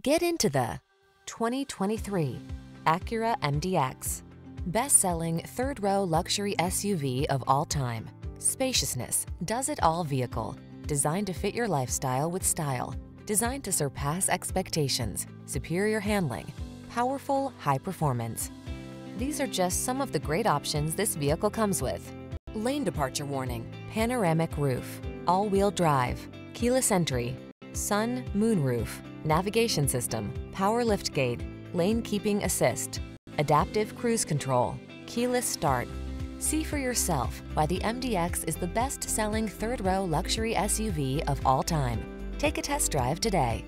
Get into the 2023 Acura MDX. Best-selling third-row luxury SUV of all time. Spaciousness, does-it-all vehicle. Designed to fit your lifestyle with style. Designed to surpass expectations. Superior handling. Powerful, high performance. These are just some of the great options this vehicle comes with. Lane departure warning, panoramic roof, all-wheel drive, keyless entry, sun, moon roof, navigation system, power lift gate, lane keeping assist, adaptive cruise control, keyless start. See for yourself why the MDX is the best-selling third-row luxury SUV of all time. Take a test drive today.